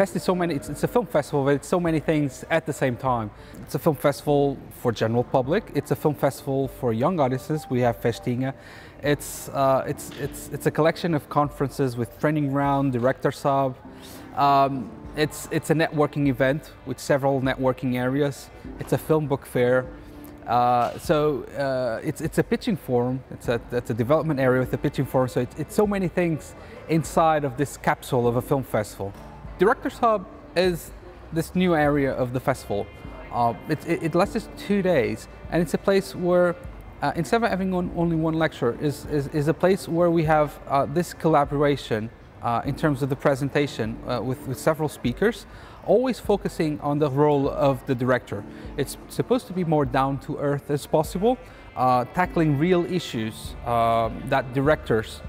Fest is so many, it's, it's, a film festival, but it's so many things at the same time. It's a film festival for general public. It's a film festival for young audiences. We have Festinha. It's, uh, it's, it's, it's a collection of conferences with Training Ground, Directors Hub. Um, it's, it's a networking event with several networking areas. It's a film book fair. Uh, so uh, it's, it's a pitching forum, it's a, it's a development area with a pitching forum, so it's, it's so many things inside of this capsule of a film festival. Directors Hub is this new area of the festival. Uh, it, it, it, lasts two days, and it's a place where, uh, instead of having on, only one lecture, is, is, is, a place where we have uh, this collaboration uh, in terms of the presentation uh, with, with several speakers, always focusing on the role of the director. It's supposed to be more down to earth as possible, uh, tackling real issues that directors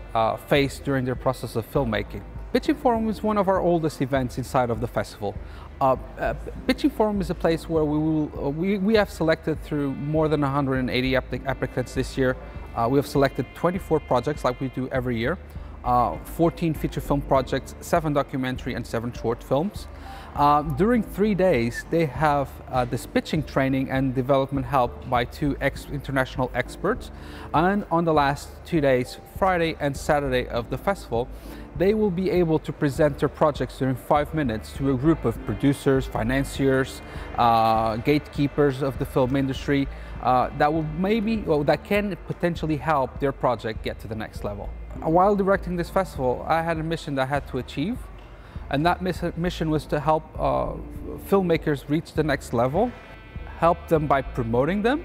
face during their process of filmmaking. Pitching Forum is one of our oldest events inside of the festival. Uh, uh, Pitching Forum is a place where we, will, uh, we, we have selected through more than 180 applicants this year. Uh, we have selected 24 projects like we do every year. Uh, 14 feature film projects, 7 documentary and 7 short films. Uh, during three days, they have uh, this pitching training and development help by two ex international experts. And on the last two days, Friday and Saturday of the festival, they will be able to present their projects during five minutes to a group of producers, financiers, uh, gatekeepers of the film industry uh, that will maybe, well, that can potentially help their project get to the next level. While directing this festival, I had a mission that I had to achieve and that mission was to help uh, filmmakers reach the next level, help them by promoting them,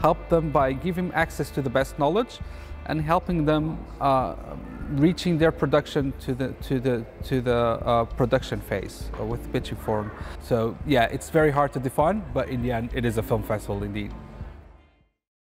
help them by giving access to the best knowledge, and helping them uh, reaching their production to the to the to the uh, production phase with pitching forum. So yeah, it's very hard to define, but in the end, it is a film festival indeed.